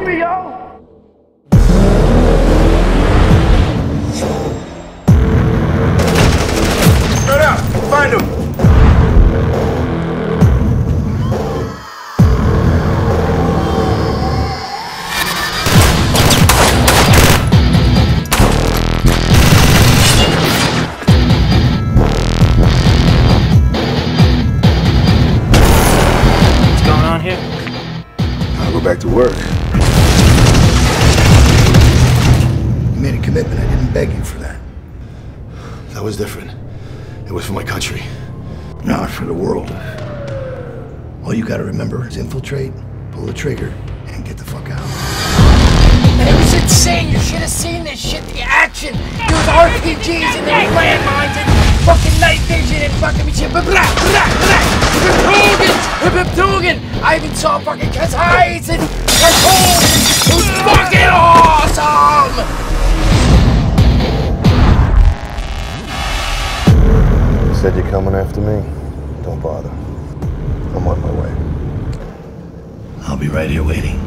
Spread out! Find him! What's going on here? I'll go back to work. Commitment. I didn't beg you for that. That was different. It was for my country. Not for the world. All you gotta remember is infiltrate, pull the trigger, and get the fuck out. It was insane. You should have seen this shit. The action. There was RPGs and there was landmines and fucking night vision and fucking shit. Blah, blah, blah, blah. Hip Dugan. I even saw fucking Kaz Eyes and cartoons. Said you're coming after me? Don't bother. I'm on my way. I'll be right here waiting.